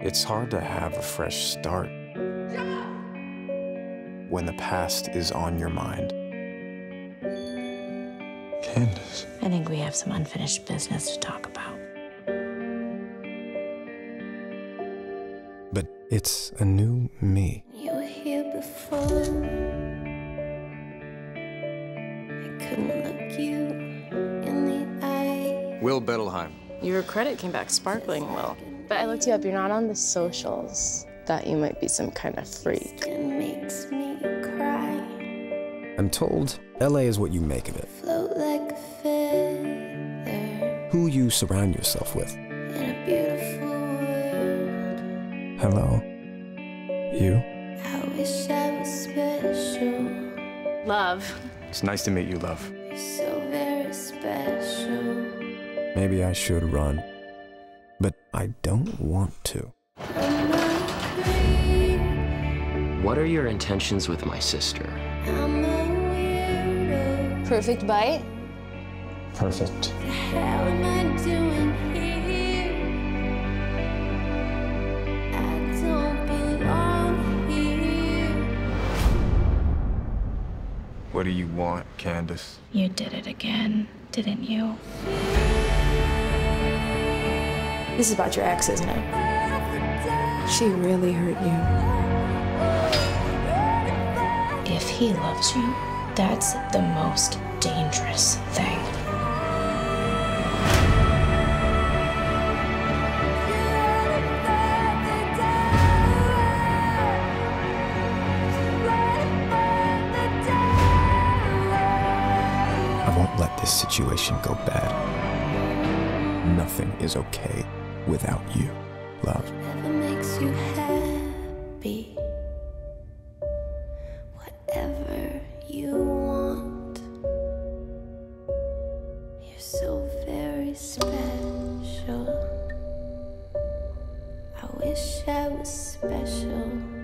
It's hard to have a fresh start when the past is on your mind. Candace. I think we have some unfinished business to talk about. But it's a new me. You were here before. I couldn't look you in the eye. Will Bettelheim. Your credit came back sparkling, Will. But I looked you up. You're not on the socials. Thought you might be some kind of freak. It makes me cry. I'm told LA is what you make of it, Float like a feather who you surround yourself with. in a beautiful world. Hello? You? I wish I was special. Love. It's nice to meet you, love. You're so very special. Maybe I should run, but I don't want to. I'm not great. What are your intentions with my sister? I'm a weirdo. Perfect bite? Perfect. The hell am I doing here? I don't belong here. What do you want, Candace? You did it again, didn't you? This is about your ex, isn't it? She really hurt you. If he loves you, that's the most dangerous thing. I won't let this situation go bad. Nothing is okay without you, love. Whatever makes you happy. Whatever you want. You're so very special. I wish I was special.